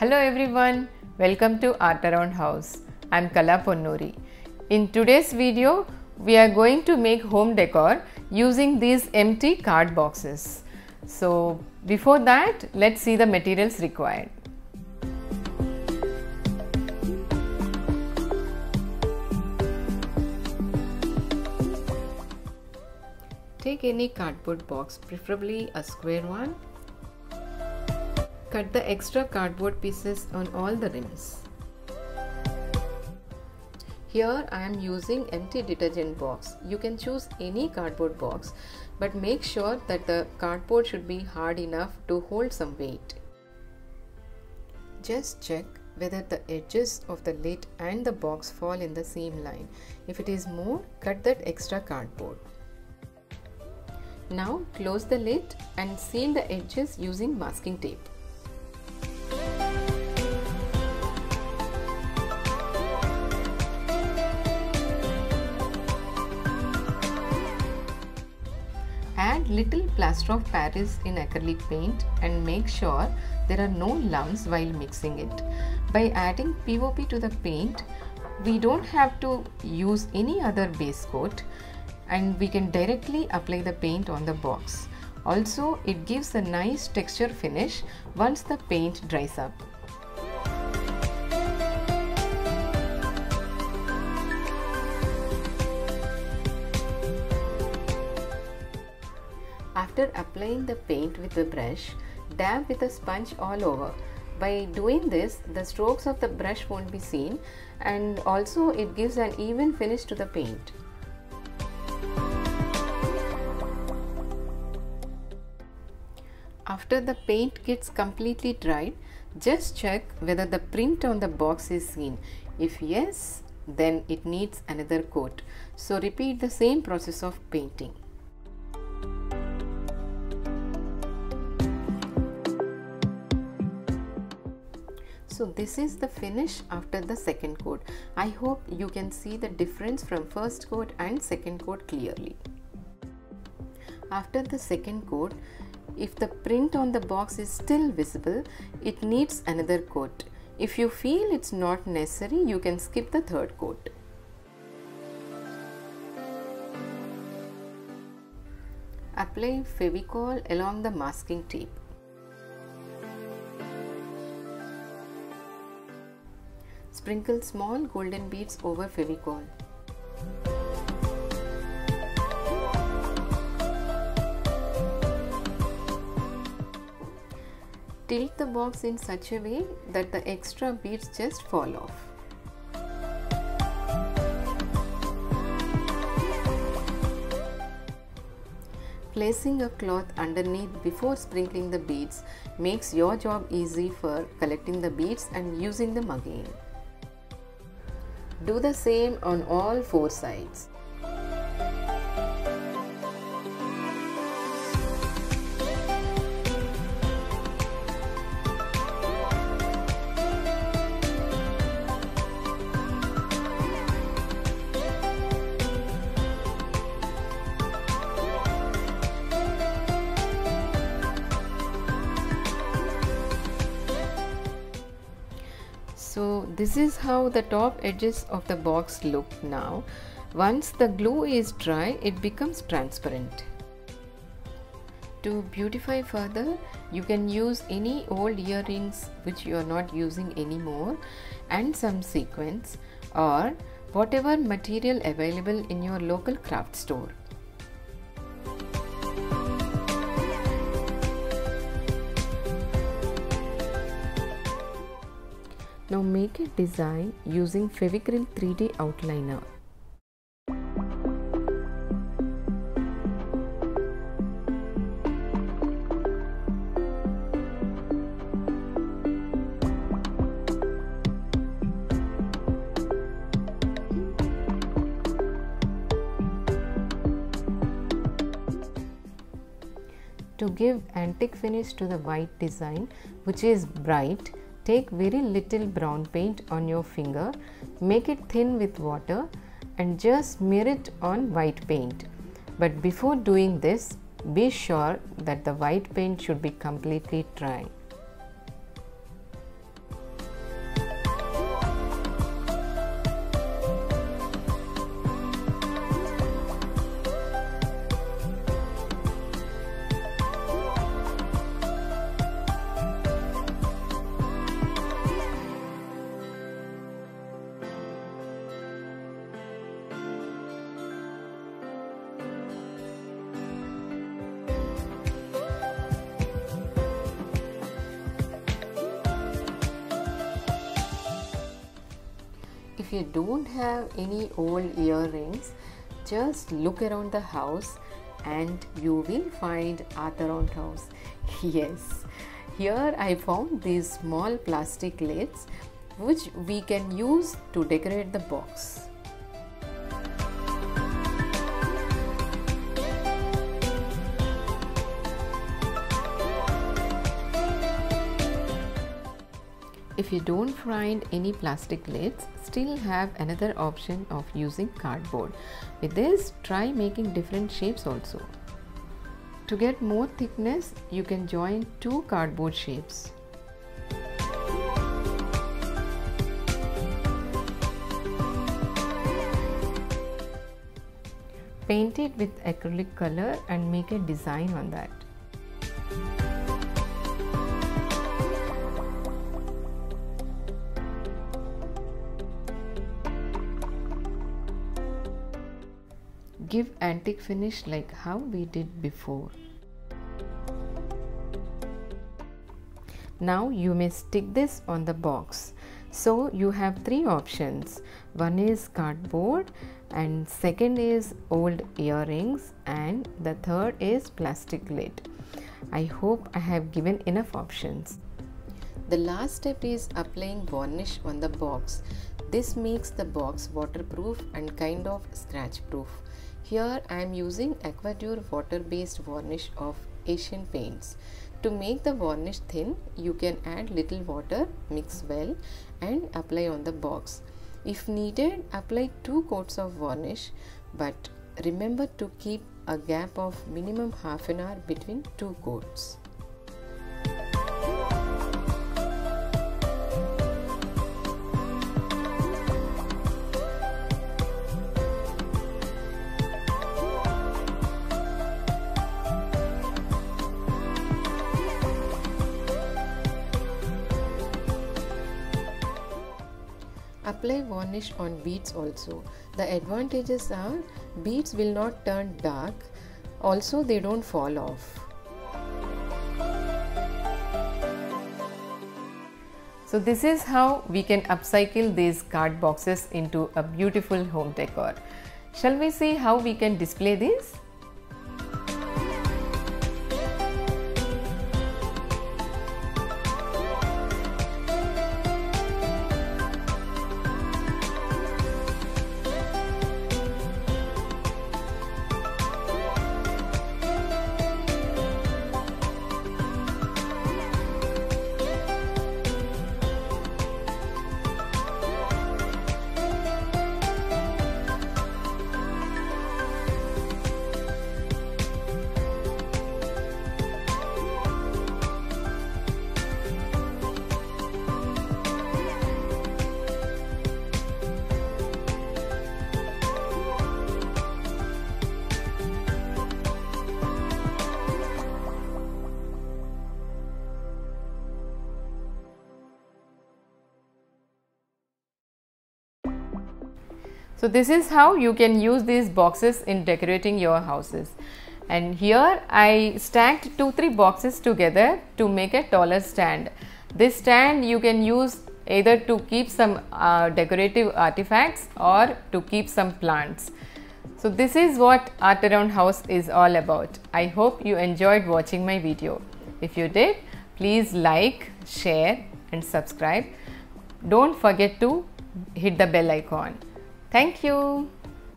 Hello everyone, welcome to Art Around House. I'm Kala Ponnuri. In today's video, we are going to make home decor using these empty card boxes. So before that, let's see the materials required. Take any cardboard box, preferably a square one. Cut the extra cardboard pieces on all the rims. Here I am using empty detergent box. You can choose any cardboard box but make sure that the cardboard should be hard enough to hold some weight. Just check whether the edges of the lid and the box fall in the same line. If it is more, cut that extra cardboard. Now close the lid and seal the edges using masking tape. Little plaster of Paris in acrylic paint and make sure there are no lumps while mixing it. By adding POP to the paint, we don't have to use any other base coat and we can directly apply the paint on the box. Also, it gives a nice texture finish once the paint dries up. After applying the paint with the brush, dab with a sponge all over. By doing this, the strokes of the brush won't be seen and also it gives an even finish to the paint. After the paint gets completely dried, just check whether the print on the box is seen. If yes, then it needs another coat. So repeat the same process of painting. So this is the finish after the second coat i hope you can see the difference from first coat and second coat clearly. After the second coat if the print on the box is still visible it needs another coat if you feel it's not necessary you can skip the third coat apply fevicol along the masking tape Sprinkle small golden beads over Fevicol. Tilt the box in such a way that the extra beads just fall off. Placing a cloth underneath before sprinkling the beads makes your job easy for collecting the beads and using them again. Do the same on all four sides. So this is how the top edges of the box look now. Once the glue is dry it becomes transparent. To beautify further you can use any old earrings which you are not using anymore and some sequins or whatever material available in your local craft store Now make a design using Fevicryl 3D outliner. To give antique finish to the white design which is bright, Take very little brown paint on your finger, make it thin with water and just smear it on white paint. But before doing this, be sure that the white paint should be completely dry. If you don't have any old earrings, just look around the house and you will find art around house. Yes, here I found these small plastic lids which we can use to decorate the box. If you don't find any plastic lids, still have another option of using cardboard. With this, try making different shapes also. To get more thickness, you can join two cardboard shapes. Paint it with acrylic color and make a design on that. Give antique finish like how we did before. Now you may stick this on the box. So you have three options. One is cardboard and second is old earrings and the third is plastic lid. I hope I have given enough options. The last step is applying varnish on the box. This makes the box waterproof and kind of scratch proof. Here I am using Aquadur water based varnish of Asian Paints. To make the varnish thin, you can add little water, mix well and apply on the box. If needed, apply 2 coats of varnish but remember to keep a gap of minimum half an hour between two coats. Apply varnish on beads also. The advantages are beads will not turn dark, also they don't fall off. So this is how we can upcycle these card boxes into a beautiful home decor. Shall we see how we can display these? So this is how you can use these boxes in decorating your houses. And here I stacked 2-3 boxes together to make a taller stand. This stand you can use either to keep some uh, decorative artifacts or to keep some plants. So this is what Art Around House is all about. I hope you enjoyed watching my video. If you did, please like, share and subscribe. Don't forget to hit the bell icon. Thank you.